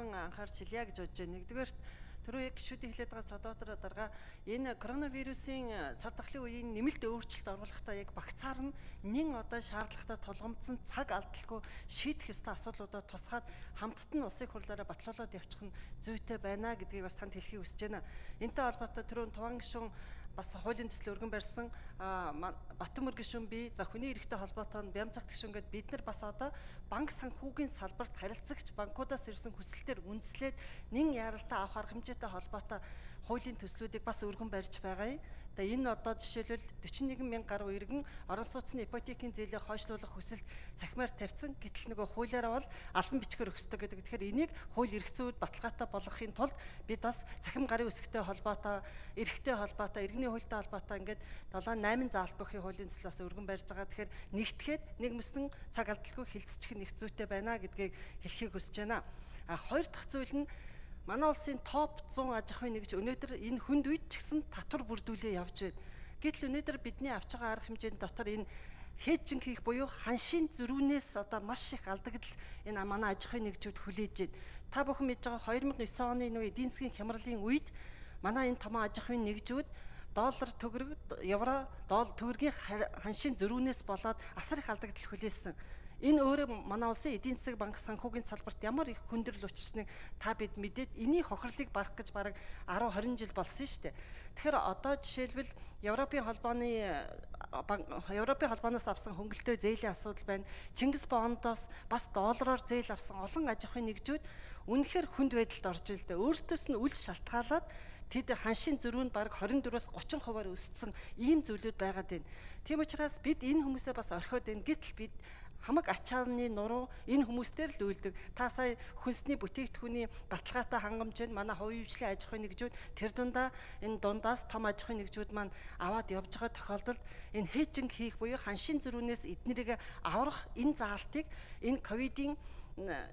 олон анхаарч илья гэж бодож байна. Нэгдүгээр Түрүү яг гişүүдийн хэлээд байгаа содоотор дарга энэ коронавирусын цар тахлын үеийн нэмэлт өөрчлөлт оруулахдаа яг багцаар нь нэн одоо шаардлагатай тулгамдсан цаг алдалгүй шийдэх ёстой асуудлуудаа тусгаад хамтд нь улсын хурлаараа батлуулаад явчих нь зүйтэй байна гэдгийг бас танд хэлхийг хүсэж байна. Энтэй холбоотой түрүүн Туван гишүүн бас хуулийн төсөл өргөн барьсан Батмөр гишүүн би за хүний эрхтэй холбоотой нь Бямцаг гишүүн гээд бид нар бас одоо банк санхүүгийн салбарт харилцагч банкудаас ирсэн хүсэлтээр үндэслээд нэн яаралтай авах арга хэмжээтэй холбоотой хуулийн төслүүдийг бас өргөн барьж байгаа юм. Тэгээ энэ одоо жишээлбэл 41 мянга гаруй иргэн орон сууцны ипотекийн зээлээ хойшлуулах хүсэлт цахимаар тавьсан. Гэтэл нөгөө хуулиараа бол албан бичгээр өгсдөг гэдэг. Тэгэхээр энийг хууль эрх зүйд баталгаатай болгохын тулд бид бас цахим гарын үсгтэй холбоотой, эрхтэй холбоотой, иргэний хуультай холбоотой ингээд 7 8 заалт бүхий хуулийн төсөл бас өргөн барьж байгаа. Тэгэхээр нэгтгэхэд нэг мөсөн цаг алдалгүй хилцчих их зүйтэй байна гэдгийг хэлхийг хүсэж байна. А хоёр дахь зүйл нь манай улсын топ 100 аж ахуйн нэгж өнөөдөр энэ хүнд үед ч гэсэн татвар бүрдүүлээ явж байна. Гэтэл өнөөдөр бидний авч байгаа арга хэмжээний дотор энэ хээжин хийх буюу ханшийн зөрүүнээс одоо маш их алдагдал энэ манай аж ахуйн нэгжүүд хүлээж байна. Та бүхэн мэдж байгаа 2009 оны нөө эдийн засгийн хямралын үед манай энэ томоо аж ахуйн нэгжүүд доллар төгрөг евро доллар төгрөгийн ханшийн зөрүүнээс болоод асар их алдагдал хүлээсэн. Энэ өөрөө манай улсын эдийн засаг банк санхүүгийн салбарт ямар их хүндрэл учирсныг та бид мэдээд энийг хохирлыг барах гэж бараг 10 20 жил болсон шүү дээ. Тэгэхээр одоо жишээлбэл Европын холбооны Европын холбооноос авсан хөнгөлөлтөө зээлийн асуудал байна. Чингис бондоос бас доллараар зээл авсан олон аж ахуйн нэгжүүд үнэхээр хүнд байдалд орж ирэл дээ. Өөртөөс нь үл шалтгаалаад тэд ханшийн зөрүүнд бараг 24-аас 30%-аар өссөн ийм зүйлүүд байгаад байна. Тийм учраас бид энэ хүмүүсээ бас орхиод байна. Гэтэл бид хамаг ачааны нуруу энэ хүмүүстээр л үйлдэг. Та сая хүнсний бүтээгдэхүүний баталгаатай хангамж нь манай хувийн хвшлийн аж ахуйн нэгжүүд тэр дундаа энэ дундаас том аж ахуйн нэгжүүд маань аваад явж байгаа тохиолдолд энэ хээжинг хийх буюу ханшийн зөрүүнээс эднэрийг аврах энэ заалтыг энэ ковидын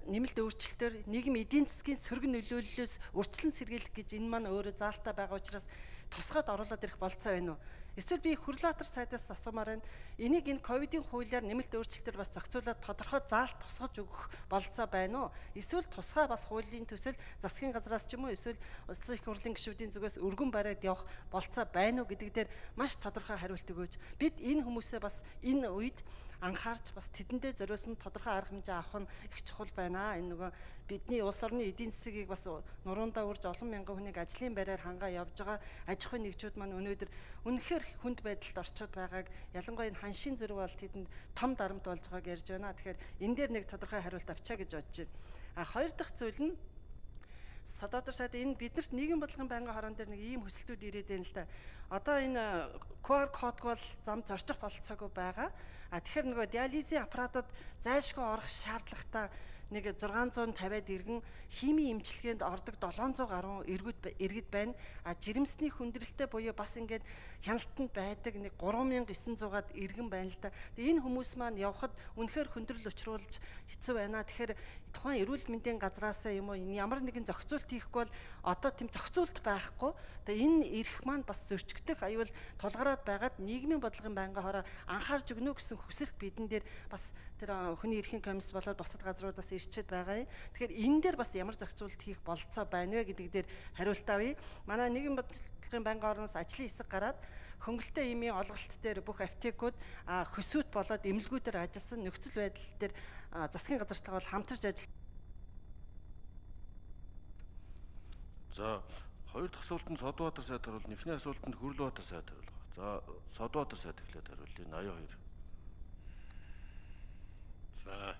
нэмэлт өөрчлөлтөөр нийгэм эдийн засгийн сөргөн нөлөөллөөс урьдчилан сэргийлэх гэж энэ маань өөрөө заалтаа байгаа учраас тусгаад оруулаад ирэх болцоо байна уу? Эсвэл би хүрлаатар сайдаас асуумаар байна. Энийг энэ ковидын хуулиар нэмэлт өөрчлөлтөөр бас зохицуулаад тодорхой заалт тусгаж өгөх болцоо байна уу? Эсвэл тусгай бас хуулийн төсөл засгийн газраас ч юм уу эсвэл улсын их хурлын гишүүдийн зүгээс өргөн бариад явах болцоо байна уу гэдэг дээр маш тодорхой хариулт өгөөч. Бид энэ хүмүүсээ бас энэ үед анхаарч бас тэдэндээ зориулсан тодорхой арга хэмжээ авах нь их чухал байна. Энэ нөгөө бидний улс орны эдийн засгийг бас нуруундаа үрж олон мянган хүнийг ажлын байраар хангаа явж байгаа аж ахуйн нэгжүүд маань өнөөдөр үнэхээр хүнд байдалд орчод байгааг ялангуяа энэ ханшийн зэрэг бол тэдэнд том дарамт болж байгааг ярьж байна. Тэгэхээр энэ дээр нэг тодорхой хариулт авчаа гэж бодож байна. А хоёр дахь зүйл нь Садатар сайд энэ биднэрт нийгэм бодлогын байнгын хорон дээр нэг ийм höсөлтүүд ирээд байна л да. Одоо энэ QR код бол зам зорчих болцоогүй байгаа. А тэгэхээр нөгөө диализийн аппаратууд зайлшгүй орох шаардлагатай нэг 650-аад иргэн химийн эмчилгээнд ордог 700 гаруй иргэд иргэд байна. А жирэмсний хүндрэлтэй буюу бас ингээд хяналтанд байдаг нэг 3900-аад иргэн байна л да. Тэгээ энэ хүмүүс маань явхад үнэхээр хүндрэл учруулж хэцүү байна. Тэгэхээр тухайн эрүүл мэндийн газраасаа юм уу ямар нэгэн зохицуулт хийхгүй бол одоо тийм зохицуулт байхгүй. Тэгээ энэ эрх маань бас зөрчигдөх аюул тулгараад байгаад нийгмийн бодлогын байнгын хороо анхаарч өгнө гэсэн хүсэлт бидэн дээр бас тэр хүний эрхийн комисс болоод бусад газруудаас ирчээд байгаа юм. Тэгэхээр энэ дээр бас ямар зохицуулт хийх болцоо байна вэ гэдэг дээр хариулт авъя. Манай нийгэм бодлогын байнгын орноос ажлын хэсэг гараад хөнгөлтэй имийн олголт дээр бүх аптекууд хөсөөт болоод эмнэлгүүдээр ажилласан нөхцөл байдал дээр засгийн газартайгаа бол хамтарч ажил. За хоёр дахь асуулт нь Содбаатар сайд харуул, нэхний асуултанд Хүрлбаатар сайд хариулах. За Содбаатар сайд эхлээд хариулъя 82. За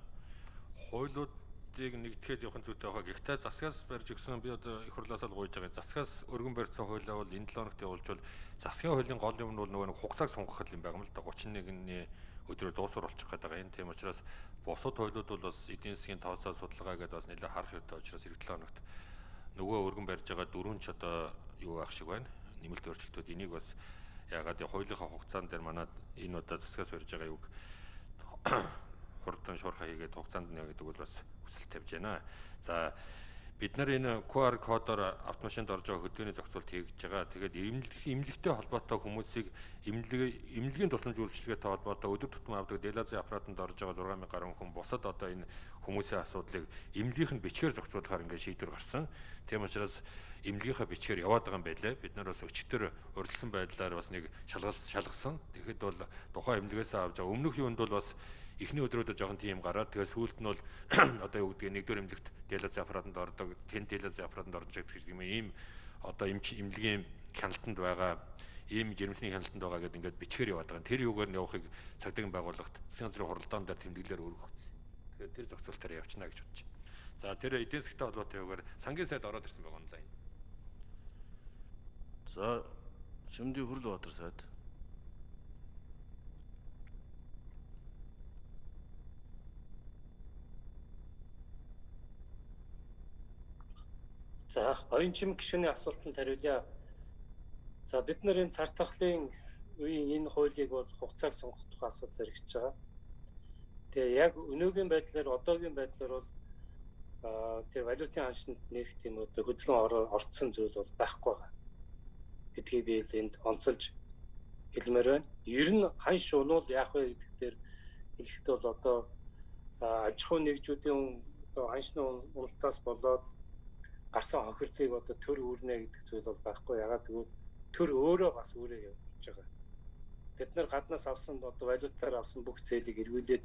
хуулиудыг нэгтгэхэд явахын зүйтэй байгаа. Гэхдээ засгаас барьж өгсөн би одоо их хурлаасаа л гуйж байгаа. Засгаас өргөн барьсан хуулиа бол энэ 7 хоногт явуулжвал засгийн хуулийн гол юм нь бол нөгөө хугацааг сунгах юм байгаа юм л да. 31-ний өдрөөр дуусар болчих гээд байгаа. Энэ тийм учраас бусад хуулиуд бол бас эдийн засгийн тооцоо судалгаа гэдээ бас нэлээд харах хэрэгтэй учраас эх 7 хоногт нөгөө өргөн барьж байгаа дөрвөн ч одоо юу байх шиг байна. Нэмэлт өөрчлөлтүүд энийг бас ягаад хуулийнхаа хугацаан дээр манад энэ удаа засгаас барьж байгаа юг хурдан шуурхаа хийгээд хугацаанд нэ гэдэг бол бас хүсэл тавьж байна. За бид нар энэ QR кодоор автомашинд орж байгаа хөдөөний зохицуулт хийж байгаа. Тэгээд эмнэлэг эмнэлэгтэй холбоотой хүмүүсийг эмнэлэг эмнэлгийн тусламж үйлчилгээтэй холбоотой өдөр тутмын авдаг делазын аппаратанд орж байгаа 6000 гаруй хүн бусад одоо энэ хүмүүсийн асуудлыг эмнэлгийнх нь бичгээр зохицуулахаар ингээд шийдвэр гарсан. Тийм учраас эмнэлгийнхаа бичгээр яваад байгаа юм байлаа. Бид нар бас өчтөр урьдчилсан байдлаар бас нэг шалгал шалгасан. Тэгэхэд бол тухайн эмнэлгээс авч байгаа өмнөх юунд бол бас эхний өдрүүдэд жоохон тийм гараад тэгээ сүүлд нь бол одоо юу гэдгийг нэгдүгээр эмнэлэгт диализ аппаратанд ордог, тэн диализ аппаратанд орж гэх юм ийм одоо эмнэлгийн хяналтанд байгаа ийм жирэмсний хяналтанд байгаа гэдэг ингээд бичгээр яваад байгаа. Тэр юугаар нь явахыг цагдаагийн байгууллагт засгийн газрын хуралдаан дээр тэмдэглэлээр өргөгдсөн. Тэгэхээр тэр зохицуултаар явчихна гэж байна. За тэр эдийн засгийн холбоотой юугаар сангийн сайд ороод ирсэн байгаа даа. За Шимдийн хөрөл Баатар сайд За оюун чим гишүүний асуултанд хариулъя. За бид нар энэ цар тахлын үеийн энэ хуулийг бол хугацааг сонгох асуудал эргэж байгаа. Тэгээ яг өнөөгийн байдлаар одоогийн байдлаар бол тэр валютын ханшинд нэг тийм одоо хөдөлгөөн орцсон зүйл бол байхгүй байгаа. Гэдгийг би энд онцолж хэлмээр байна. Ер нь ханш унуул яах вэ гэдэг дээр хэлэхдээ бол одоо аж ахуй нэгжүүдийн одоо ханшны уналтаас болоод гарсан хохирлыг одоо төр үүрнэ гэдэг зүйл бол байхгүй. Ягаад гэвэл төр өөрөө бас өөрөө явж байгаа. Бид нар гаднаас авсан одоо валютаар авсан бүх зээлийг эргүүлээ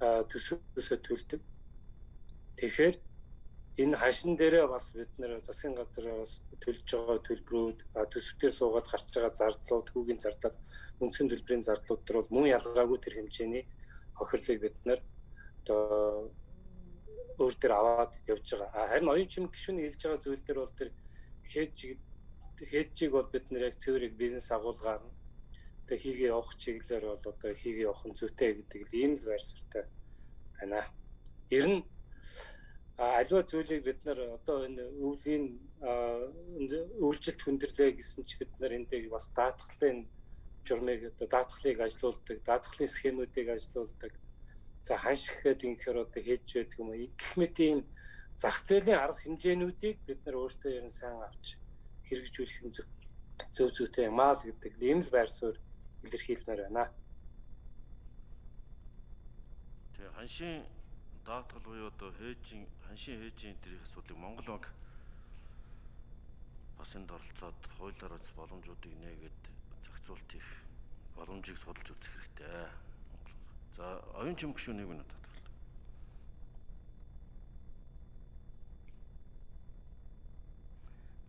төсөөсөө төлдөг. Тэгэхээр энэ хашин дээрээ бас бид нэр засгийн газраас төлж байгаа төлбөрүүд төсөвтөр суугаад гарч байгаа зардлууд, хүүгийн зардал, үндсэн төлбөрийн зардлууд төр бол мөн ялгаагүй тэр хэмжээний хохирлыг бид нар одоо өөр төр аваад явж байгаа. Харин оюун чимэг гишүүний хэлж байгаа зүйл төр бол тэр хээжиг хээжийг бол бид нэр яг цэвэрийг бизнес агуулгаар тэг хийгээ явах чиглэлээр бол одоо хийгээ явах нь зүйтэй гэдэг л ийм л байр суурьтай байна. Ер нь аливаа зүйлийг бид нар одоо энэ өвлийн үйлчлэлт хүндэрлээ гэсэн чи бид нар эндээ бас даатгалын журмыг одоо даатгалыг ажилуулдаг, даатгалын схемүүдийг ажилуулдаг за ханш гэхэд ингэхээр одоо хийж байдаг юм уу гэх мэт ийм зах зээлийн арга хэмжээнүүдийг бид нар өөртөө ер нь сайн авч хэрэгжүүлэх нь зөв зүйтэй юм аа л гэдэг ийм л байр суурь илэрхийлмээр байна. Тэгээ ханшийн даатгал буюу одоо хээжийн ханшийн хээжийн тэрих асуудлыг Монгол банк бас энд оролцоод хуулиар бас боломжуудыг нээгээд зохицуулт хийх боломжийг судалж үзэх хэрэгтэй. За оюун чим гүшүү нэг минут тодорхойлоо.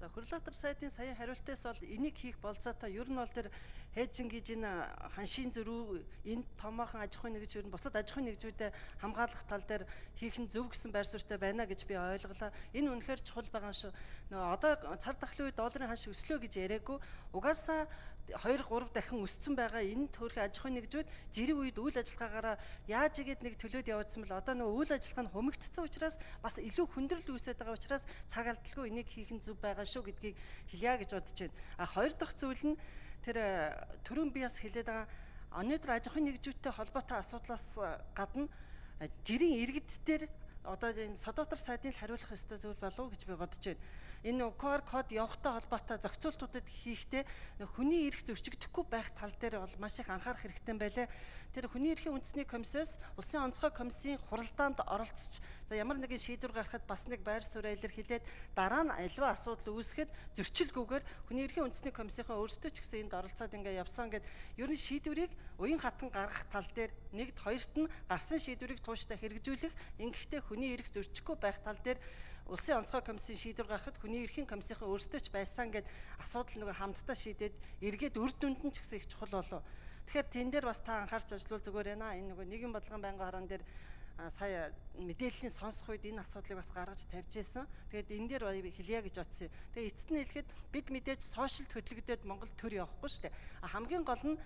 За Хөрлөтөр сайдын саяын хариултаас бол энийг хийх болцоотой ер нь бол тэр хээжин гэж энэ ханшийн зөрүү энэ томоохон аж ахуйн нэгж ер нь бусад аж ахуйн нэгжүүдэд хамгаалах тал дээр хийх нь зөв гэсэн байр суурьтай байна гэж би ойлголоо. Энэ үнэхээр чухал байгаа шүү. Нөө одоо цар тахлын үед долларын ханш өслөө гэж яриаггүй. Угаасаа 2 3 дахин өссөн байгаа энэ төрхий аж ахуйн нэгжүүд жирийн үед үйл ажиллагаагаараа яаж игээд нэг төлөөд явуулсан бэл одоо нөгөө үйл ажиллагаа нь хумигдсан учраас бас илүү хүндрэл үүсэж байгаа учраас цаг алдалгүй энийг хийх нь зөв байгаа шүү гэдгийг хэлье гэж бодож байна. А хоёр дахь зүйл нь тэр төрөн би бас хэлээд байгаа өнөөдөр аж ахуйн нэгжүүдтэй холбоотой асуудлаас гадна жирийн иргэд дээр одоо энэ содотор сайдын хариулах ёстой зүйл болов гэж би бодож байна энэ QR код явахтай холбоотой зохицуултуудад хийхдээ хүний эрх зөрчигдөхгүй байх тал дээр бол маш их анхаарах хэрэгтэй байлаа. Тэр хүний эрхийн үндэсний комиссоос улсын онцгой комиссийн хуралдаанд оролцож за ямар нэгэн шийдвэр гаргахад бас нэг байр суурь илэрхийлээд дараа нь альва асуудал үүсгэхэд зөрчилгүйгээр хүний эрхийн үндэсний комиссийнхаа өөрсдөө ч гэсэн энд оролцоод ингээ явсан гэд ер нь шийдвэрийг уян хатан гаргах тал дээр нэгд хоёрт нь гарсан шийдвэрийг тууштай хэрэгжүүлэх ингэхдээ хүний эрх зөрчихгүй байх тал дээр улсын онцгой комиссийн шийдвэр гаргахад хүний эрхийн комиссийн өөрсдөө ч байсан гэд асуудал нөгөө хамтдаа шийдээд эргээд үр дүнд нь ч гэсэн их чухал болов. Тэгэхээр тэн дээр бас та анхаарч ажиллавал зүгээр байна. Энэ нөгөө нийгэм бодлогын байнгын хараан дээр сая мэдээллийн сонсох үед энэ асуудлыг бас гаргаж тавьж байсан. Тэгээд энэ дээр хэлье гэж бодсон. Тэгээд эцэст нь хэлэхэд бид мэдээж сошиал хөдөлгөдөд Монгол төр явахгүй шүү дээ. Хамгийн гол нь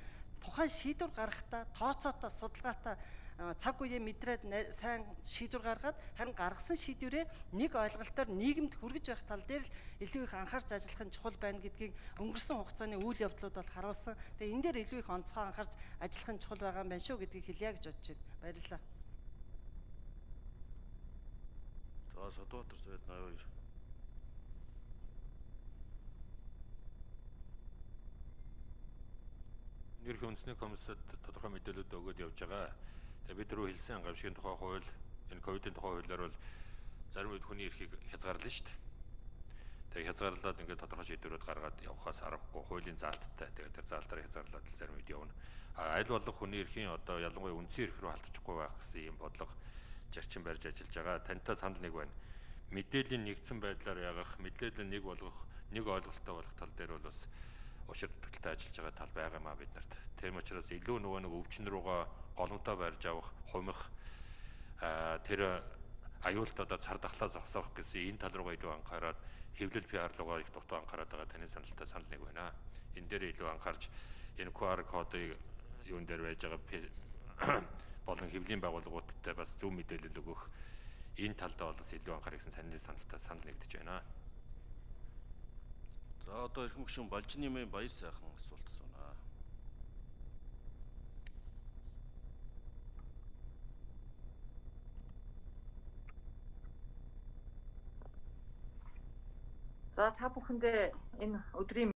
тухайн шийдвэр гаргахдаа тооцоотой судалгаатай цаг үеийн мэдрээд сайн шийдвэр гаргаад харин гаргасан шийдвэрээ нэг ойлголтоор нийгэмд хүргэж байх тал дээр л илүү их анхаарч ажиллах нь чухал байна гэдгийг өнгөрсөн хугацааны үйл явдлууд бол харуулсан. Тэгээ энэ дээр илүү их онцгой анхаарч ажиллах нь чухал байгаа юм байна шүү гэдгийг хэлье гэж бодож байна. Баярлалаа. За Содбаатар сайд 82. Нэрхий үндэсний комиссад тодорхой мэдээлэлүүд өгөөд явж байгаа. Тэгээ бид рүү хэлсэн гамшигын тухай хууль, энэ ковидын тухай хуулиар бол зарим үед хүний эрхийг хязгаарлана шүү дээ. Тэгээ хязгаарлаад ингээд тодорхой шийдвэрүүд гаргаад явхаас аргагүй хуулийн заалттай. Тэгээ тэр заалтаар хязгаарлаад зарим үед явна. А аль болох хүний эрхийн одоо ялангуяа үндсэн эрх рүү халдчихгүй байх гэсэн юм бодлого зарчим барьж ажиллаж байгаа. Тантай санал нэг байна. Мэдээллийн нэгдсэн байдлаар ягах, мэдээлэл нэг болгох, нэг ойлголттой болох тал дээр бол бас учир дутагдaltaй ажиллаж байгаа тал байгаа маа бид нарт. Тийм учраас илүү нөгөө нэг өвчин рүүгээ голомтоо барьж авах, хумих тэр аюулт одоо цар тахлаа зогсоох гэсэн энэ тал руугаа илүү анхаарал хэвлэл PR руугаа их дутуу анхаарал байгаа таны саналтай санал нэг байна. Энэ дээр илүү анхаарч энэ QR кодыг юун дээр байж байгаа болон хэвлийн байгууллагуудтай бас зөв мэдээлэл өгөх энэ талдаа бол илүү анхаарах гэсэн саний саналтай санал нэгдэж байна. За одоо эрхэм гүшүүн Балжинымын баяр сайхан асуулт асууна. За та бүхэндээ энэ өдрийн